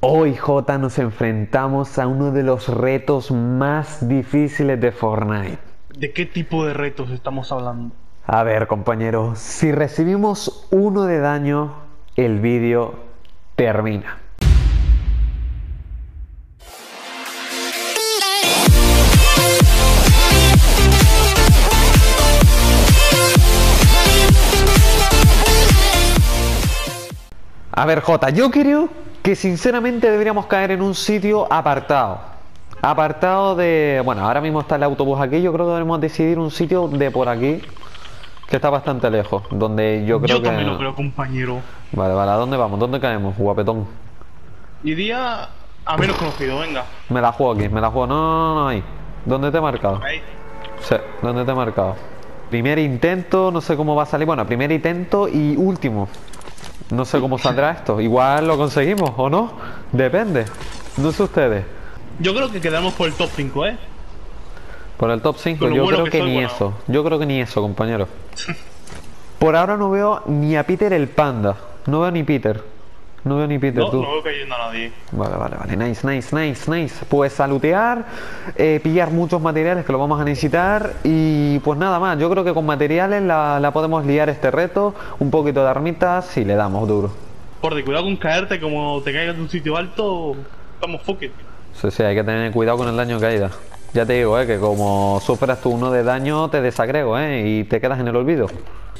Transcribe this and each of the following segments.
Hoy J nos enfrentamos a uno de los retos más difíciles de Fortnite. ¿De qué tipo de retos estamos hablando? A ver compañeros, si recibimos uno de daño, el vídeo termina. A ver J, yo creo que sinceramente deberíamos caer en un sitio apartado. Apartado de... Bueno, ahora mismo está el autobús aquí, yo creo que debemos decidir un sitio de por aquí, que está bastante lejos, donde yo creo Yo que... también lo creo, compañero. Vale, vale, ¿a dónde vamos? ¿Dónde caemos, guapetón? Iría a menos conocido, venga. Me la juego aquí, me la juego. No, no, no, no, ahí. ¿Dónde te he marcado? Ahí. Sí, ¿dónde te he marcado? Primer intento, no sé cómo va a salir. Bueno, primer intento y último. No sé cómo saldrá esto. Igual lo conseguimos, ¿o no? Depende. No sé ustedes. Yo creo que quedamos por el top 5, ¿eh? Por el top 5, Con lo yo bueno creo que ni bueno. eso. Yo creo que ni eso, compañero. Por ahora no veo ni a Peter el panda. No veo ni Peter. No veo ni Peter, No, tú. no veo cayendo a nadie. Vale, vale, vale. Nice, nice, nice, nice. Pues salutear, eh, pillar muchos materiales que lo vamos a necesitar y pues nada más. Yo creo que con materiales la, la podemos liar este reto. Un poquito de armitas y le damos duro. Por de cuidado con caerte, como te caigas de un sitio alto, estamos fuck it. Sí, sí, hay que tener cuidado con el daño caída. Ya te digo, eh, que como sufras tú uno de daño, te desagrego, eh, y te quedas en el olvido.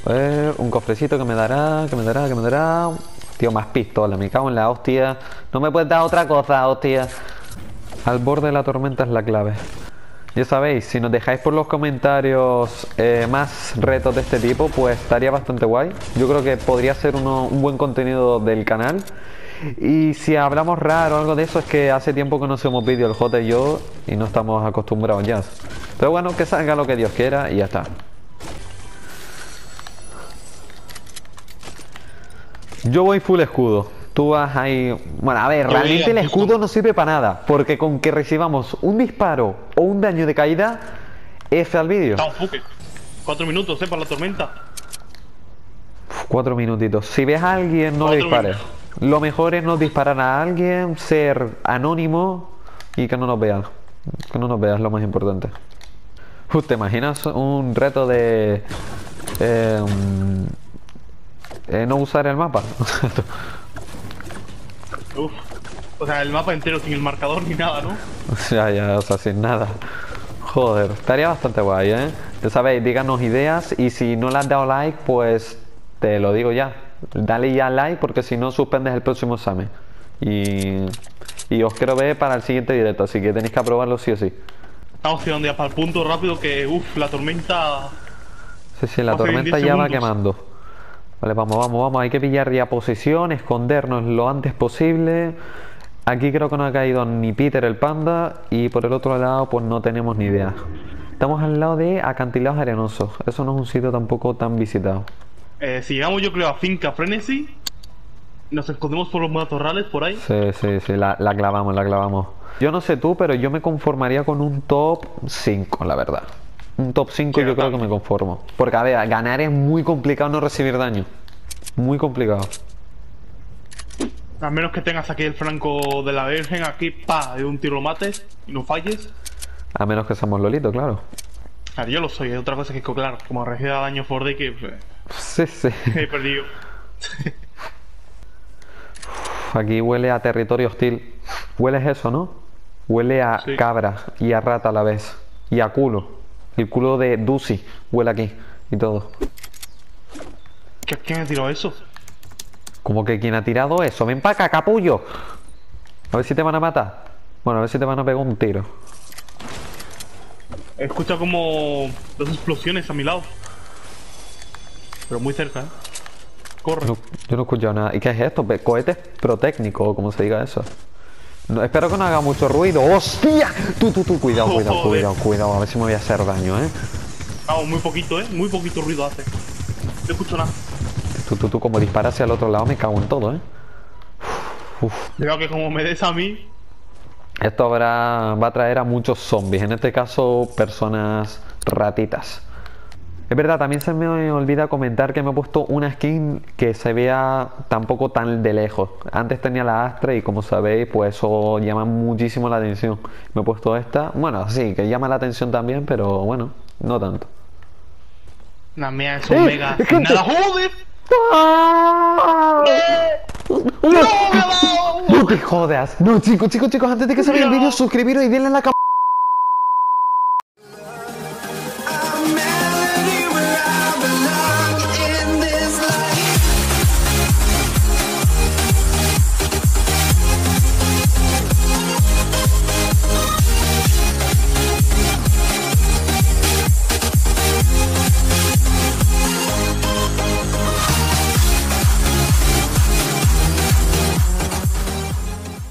A ver, un cofrecito que me dará, que me dará, que me dará. Tío, más pistola, me cago en la hostia. No me puedes dar otra cosa, hostia. Al borde de la tormenta es la clave. Ya sabéis, si nos dejáis por los comentarios eh, más retos de este tipo, pues estaría bastante guay. Yo creo que podría ser uno- un buen contenido del canal. Y si hablamos raro o algo de eso, es que hace tiempo que no hacemos vídeo el J y yo y no estamos acostumbrados ya. Pero bueno, que salga lo que Dios quiera y ya está. Yo voy full escudo. Tú vas ahí. Bueno, a ver, Yo realmente el escudo no sirve para nada. Porque con que recibamos un disparo o un daño de caída, F al vídeo. Cuatro minutos, ¿eh? Para la tormenta. Uf, Cuatro minutitos. Si ves a alguien, no le Cuatro dispares. Lo mejor es no disparar a alguien, ser anónimo y que no nos vean. Que no nos veas, lo más importante. Uf, ¿Te imaginas un reto de. eh, eh, no usar el mapa? Uf. O sea, el mapa entero sin el marcador ni nada, ¿no? ya, ya, o sea, sin nada. Joder, estaría bastante guay, ¿eh? Ya sabéis, díganos ideas y si no le has dado like, pues te lo digo ya. Dale ya like porque si no suspendes el próximo examen. Y, y os quiero ver para el siguiente directo, así que tenéis que aprobarlo sí o sí. Estamos tirando ya para el punto rápido que, uff, la tormenta. Sí, sí, la tormenta 10 ya va quemando. Vale, vamos, vamos, vamos. Hay que pillar ya posición, escondernos lo antes posible. Aquí creo que no ha caído ni Peter el panda y por el otro lado pues no tenemos ni idea. Estamos al lado de acantilados arenosos. Eso no es un sitio tampoco tan visitado. Eh, si llegamos, yo creo, a Finca Frenzy, nos escondemos por los matorrales por ahí. Sí, sí, sí, la, la clavamos, la clavamos. Yo no sé tú, pero yo me conformaría con un top 5, la verdad. Un top 5 Sí, yo creo que me conformo. Porque a ver, ganar es muy complicado no recibir daño. Muy complicado. A menos que tengas aquí el franco de la Virgen, aquí, pa, de un tiro lo mates y no falles. A menos que seamos Lolito, claro. Claro, yo lo soy, es otra cosa que, claro, como reciba daño for day que pues, Sí, sí. he perdido. Aquí huele a territorio hostil. Hueles eso, ¿no? Huele a Sí. cabra y a rata a la vez. Y a culo. El culo de Dusi huele aquí y todo. ¿Qué- ¿Quién ha tirado eso? Como que quien ha tirado eso. Ven para acá, capullo. A ver si te van a matar. Bueno, a ver si te van a pegar un tiro. He escuchado como dos explosiones a mi lado. Pero muy cerca, ¿eh? Corre. No- yo no he escuchado nada. ¿Y qué es esto? Cohetes protécnico, o como se diga eso. No, espero que no haga mucho ruido. ¡Hostia! Tú, tú, tú, cuidado, cuidado, cuidado, cuidado. A ver si me voy a hacer daño, ¿eh? Vamos, muy poquito, ¿eh? Muy poquito ruido hace. No escucho nada. Tú, tú, tú, como disparas hacia el otro lado, me cago en todo, ¿eh? Uf. Creo que como me des a mí, Esto habrá, va a traer a muchos zombies, en este caso personas ratitas. Es verdad, también se me olvida comentar que me he puesto una skin que se vea tampoco tan de lejos. Antes tenía la Astra y como sabéis, pues eso llama muchísimo la atención. Me he puesto esta, bueno, sí, que llama la atención también, pero bueno, no tanto. La mía es un mega. es que- ¡Nada, joder! ¡Ah! ¡No, dado! No te jodas. No, chicos, chicos, chicos, antes de que se vaya el vídeo, suscribiros y denle a la campanita.